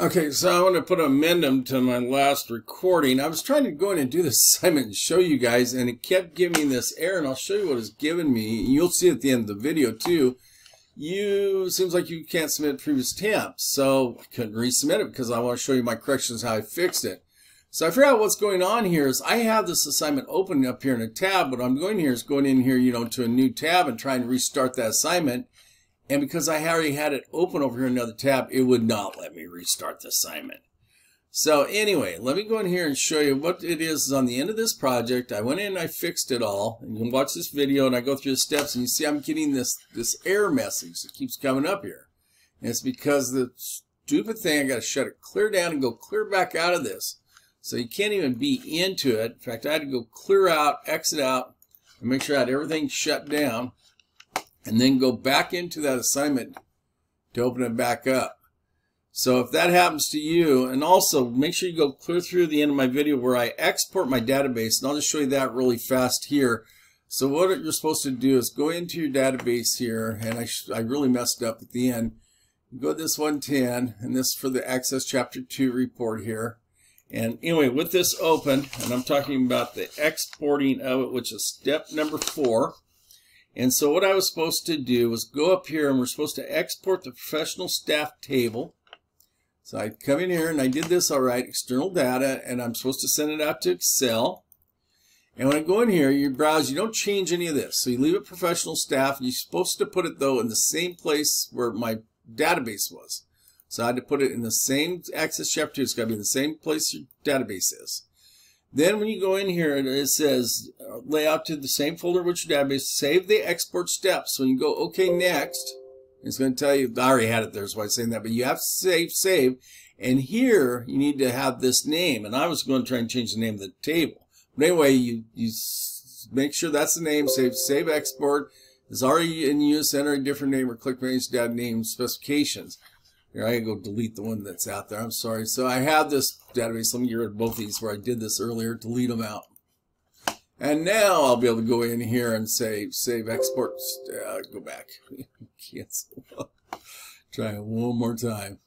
Okay, so I want to put an amendment to my last recording. I was trying to go in and do this assignment and show you guys, and it kept giving me this error, and I'll show you what it's given me. You'll see at the end of the video, too. You, seems like you can't submit previous attempts, so I couldn't resubmit it because I want to show you my corrections, how I fixed it. So I figured out what's going on here is I have this assignment open up here in a tab, but I'm going here is going in here, you know, to a new tab and trying to restart that assignment. And because I already had it open over here in another tab, it would not let me restart the assignment. So anyway, let me go in here and show you what it is on the end of this project. I went in and I fixed it all. And you can watch this video and I go through the steps and you see I'm getting this, this error message that keeps coming up here. And it's because the stupid thing, I got to shut it clear down and go clear back out of this. So you can't even be into it. In fact, I had to go clear out, exit out, and make sure I had everything shut down and then go back into that assignment to open it back up. So if that happens to you, and also make sure you go clear through the end of my video where I export my database, and I'll just show you that really fast here. So what you're supposed to do is go into your database here, and I, I really messed up at the end. Go to this 110, and this for the Access Chapter 2 report here. And anyway, with this open, and I'm talking about the exporting of it, which is step number four. And so what I was supposed to do was go up here and we're supposed to export the professional staff table. So I come in here and I did this all right, external data, and I'm supposed to send it out to Excel. And when I go in here, you browse, you don't change any of this. So you leave it professional staff. You're supposed to put it, though, in the same place where my database was. So I had to put it in the same Access Chapter 2. It's got to be in the same place your database is. Then when you go in here, it says uh, layout to the same folder which your database. Save the export steps. When you go OK next, it's going to tell you, I already had it there, so I'm saying that, but you have to save, save. And here you need to have this name. And I was going to try and change the name of the table. But anyway, you, you make sure that's the name, save, save export. It's already in use, enter a different name or click manage data name specifications. Here, I gotta go delete the one that's out there. I'm sorry. So I have this database. Let me get rid of both these where I did this earlier. Delete them out. And now I'll be able to go in here and say save export. Uh, go back. Cancel. Try it one more time.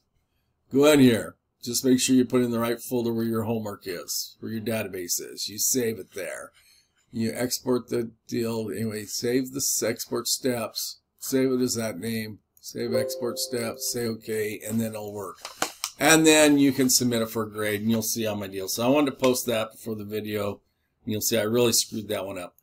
Go in here. Just make sure you put in the right folder where your homework is, where your database is. You save it there. You export the deal. Anyway, save the export steps. Save it as that name save export steps, say okay, and then it'll work. And then you can submit it for a grade, and you'll see how my deal. So I wanted to post that before the video. And you'll see I really screwed that one up.